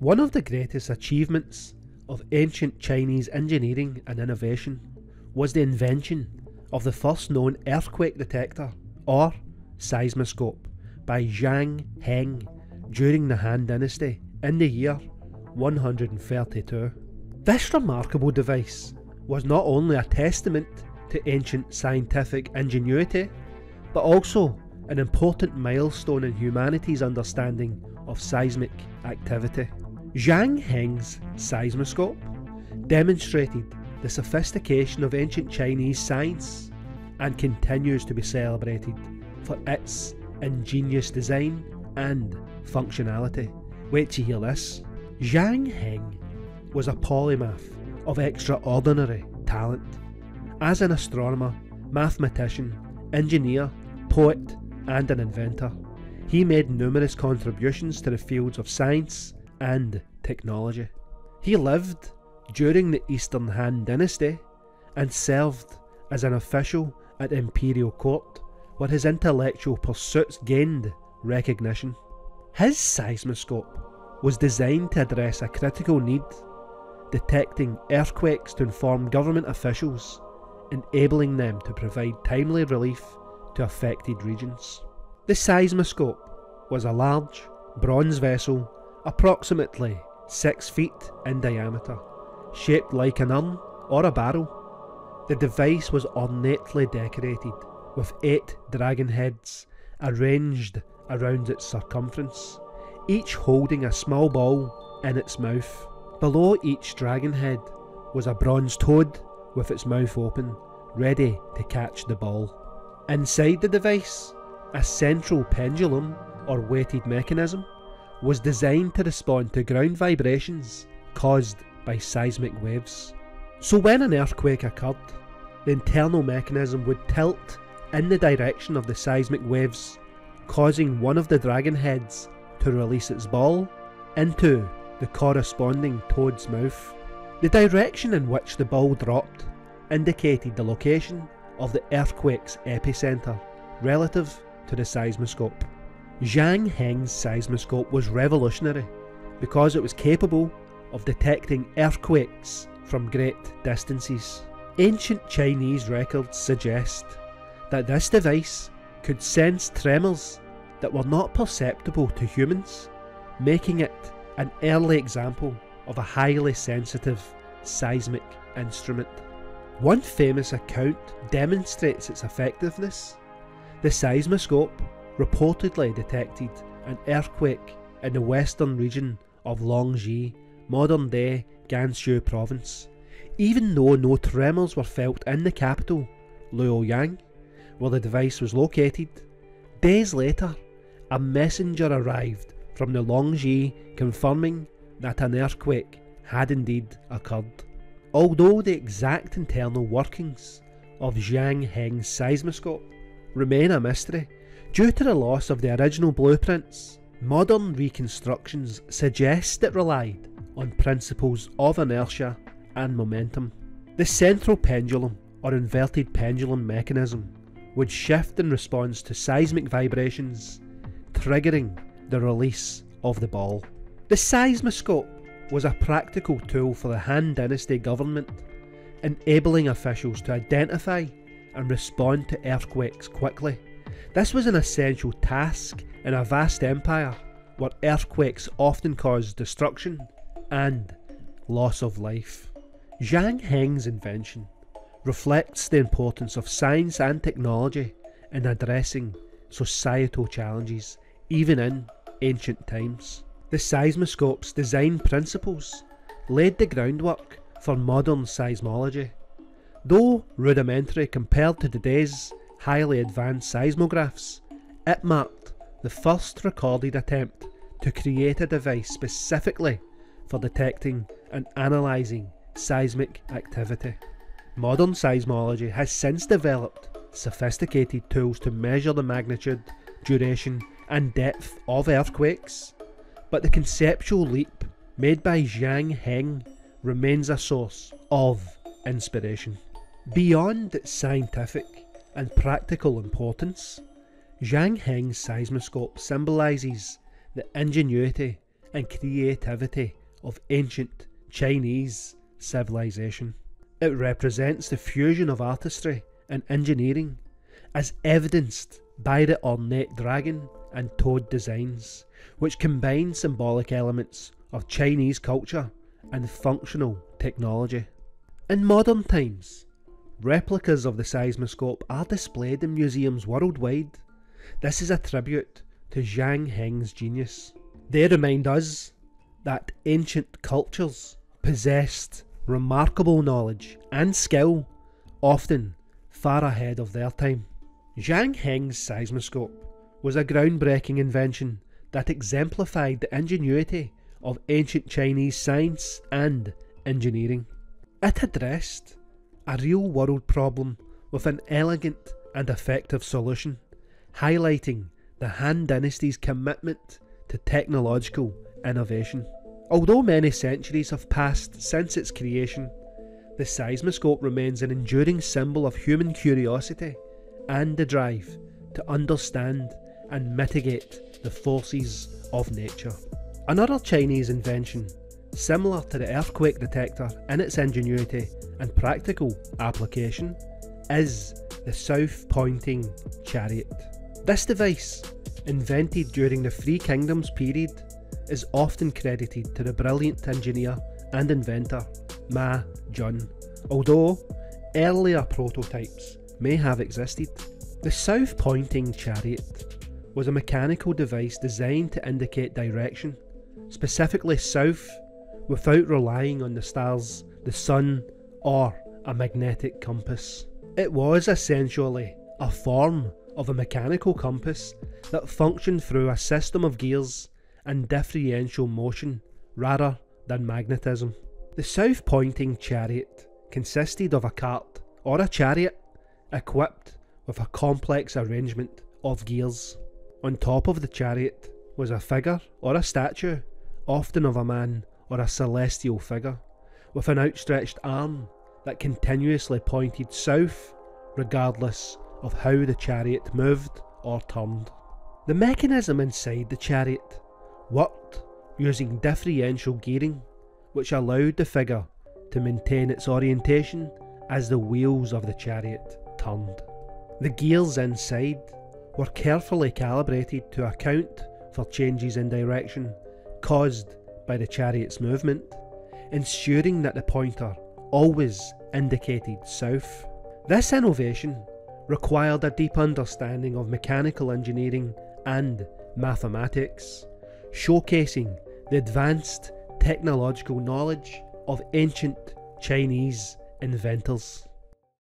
One of the greatest achievements of ancient Chinese engineering and innovation was the invention of the first known earthquake detector, or seismoscope, by Zhang Heng during the Han Dynasty in the year 132. This remarkable device was not only a testament to ancient scientific ingenuity, but also an important milestone in humanity's understanding of seismic activity. Zhang Heng's seismoscope demonstrated the sophistication of ancient Chinese science and continues to be celebrated for its ingenious design and functionality. Wait to hear this. Zhang Heng was a polymath of extraordinary talent. As an astronomer, mathematician, engineer, poet, and an inventor, he made numerous contributions to the fields of science and technology. He lived during the Eastern Han Dynasty and served as an official at imperial court where his intellectual pursuits gained recognition. His seismoscope was designed to address a critical need, detecting earthquakes to inform government officials, enabling them to provide timely relief to affected regions. The seismoscope was a large, bronze vessel approximately 6 feet in diameter, shaped like an urn or a barrel. The device was ornately decorated with eight dragon heads arranged around its circumference, each holding a small ball in its mouth. Below each dragon head was a bronze toad with its mouth open, ready to catch the ball. Inside the device, a central pendulum or weighted mechanism was designed to respond to ground vibrations caused by seismic waves. So when an earthquake occurred, the internal mechanism would tilt in the direction of the seismic waves, causing one of the dragon heads to release its ball into the corresponding toad's mouth. The direction in which the ball dropped indicated the location of the earthquake's epicentre relative to the seismoscope. Zhang Heng's seismoscope was revolutionary because it was capable of detecting earthquakes from great distances. Ancient Chinese records suggest that this device could sense tremors that were not perceptible to humans, making it an early example of a highly sensitive seismic instrument. One famous account demonstrates its effectiveness. The seismoscope reportedly detected an earthquake in the western region of Longxi, modern day Gansu province, even though no tremors were felt in the capital, Luoyang, where the device was located. Days later, a messenger arrived from the Longxi confirming that an earthquake had indeed occurred. Although the exact internal workings of Zhang Heng's seismoscope remain a mystery, Due to the loss of the original blueprints, modern reconstructions suggest it relied on principles of inertia and momentum. The central pendulum or inverted pendulum mechanism would shift in response to seismic vibrations, triggering the release of the ball. The seismoscope was a practical tool for the Han Dynasty government, enabling officials to identify and respond to earthquakes quickly. This was an essential task in a vast empire where earthquakes often caused destruction and loss of life. Zhang Heng's invention reflects the importance of science and technology in addressing societal challenges, even in ancient times. The seismoscope's design principles laid the groundwork for modern seismology. Though rudimentary compared to today's highly advanced seismographs, it marked the first recorded attempt to create a device specifically for detecting and analysing seismic activity. Modern seismology has since developed sophisticated tools to measure the magnitude, duration, and depth of earthquakes, but the conceptual leap made by Zhang Heng remains a source of inspiration. Beyond scientific and practical importance, Zhang Heng's seismoscope symbolises the ingenuity and creativity of ancient Chinese civilization. It represents the fusion of artistry and engineering, as evidenced by the ornate dragon and toad designs, which combine symbolic elements of Chinese culture and functional technology. In modern times, replicas of the seismoscope are displayed in museums worldwide. This is a tribute to Zhang Heng's genius. They remind us that ancient cultures possessed remarkable knowledge and skill, often far ahead of their time. Zhang Heng's seismoscope was a groundbreaking invention that exemplified the ingenuity of ancient Chinese science and engineering. It addressed a real world problem with an elegant and effective solution, highlighting the Han Dynasty's commitment to technological innovation. Although many centuries have passed since its creation, the seismoscope remains an enduring symbol of human curiosity and the drive to understand and mitigate the forces of nature. Another Chinese invention, similar to the earthquake detector in its ingenuity and practical application, is the south pointing chariot. This device, invented during the Three Kingdoms period, is often credited to the brilliant engineer and inventor Ma Jun, although earlier prototypes may have existed. The south pointing chariot was a mechanical device designed to indicate direction, specifically south, without relying on the stars, the sun, or a magnetic compass. It was essentially a form of a mechanical compass that functioned through a system of gears and differential motion rather than magnetism. The south pointing chariot consisted of a cart or a chariot equipped with a complex arrangement of gears. On top of the chariot was a figure or a statue, often of a man or a celestial figure, with an outstretched arm that continuously pointed south regardless of how the chariot moved or turned. The mechanism inside the chariot worked using differential gearing, which allowed the figure to maintain its orientation as the wheels of the chariot turned. The gears inside were carefully calibrated to account for changes in direction caused by the chariot's movement, ensuring that the pointer always indicated south. This innovation required a deep understanding of mechanical engineering and mathematics, showcasing the advanced technological knowledge of ancient Chinese inventors.